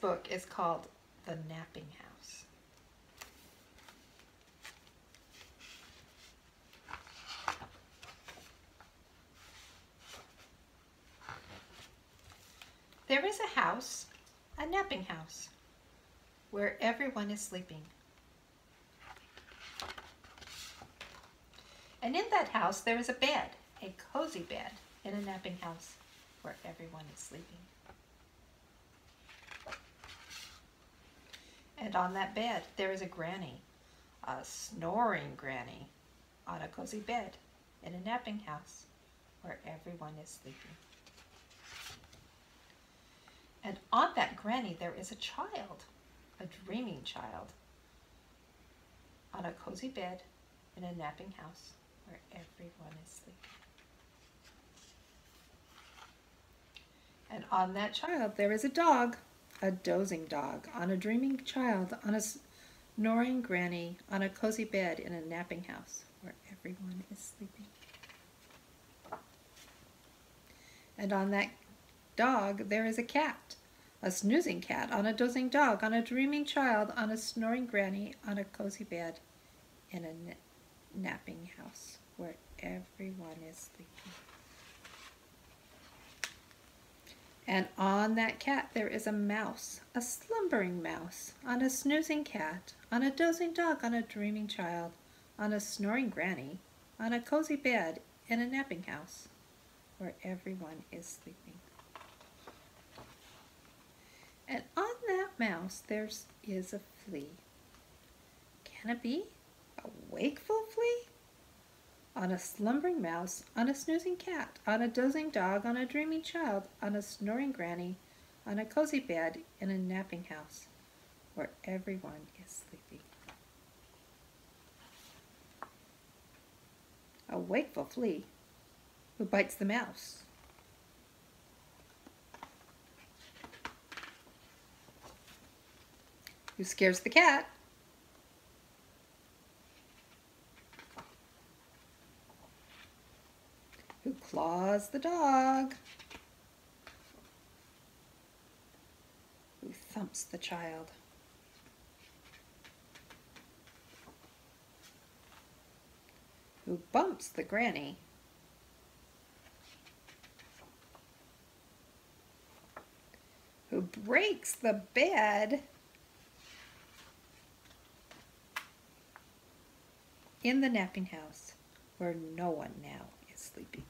book is called The Napping House. There is a house, a napping house, where everyone is sleeping. And in that house there is a bed, a cozy bed in a napping house where everyone is sleeping. And on that bed there is a granny, a snoring granny, on a cozy bed in a napping house where everyone is sleeping. And on that granny there is a child, a dreaming child, on a cozy bed in a napping house where everyone is sleeping. And on that child there is a dog, a dozing dog, on a dreaming child, on a snoring granny, on a cozy bed in a napping house where everyone is sleeping. And on that dog there is a cat, a snoozing cat, on a dozing dog, on a dreaming child, on a snoring granny, on a cozy bed in a napping house where everyone is sleeping. And on that cat there is a mouse, a slumbering mouse, on a snoozing cat, on a dozing dog, on a dreaming child, on a snoring granny, on a cozy bed in a napping house where everyone is sleeping. And on that mouse there is a flea. Can it be a wakeful flea? On a slumbering mouse, on a snoozing cat, on a dozing dog, on a dreaming child, on a snoring granny, on a cozy bed in a napping house where everyone is sleeping. A wakeful flea who bites the mouse. Who scares the cat claws the dog, who thumps the child. Who bumps the granny. Who breaks the bed in the napping house where no one now is sleeping.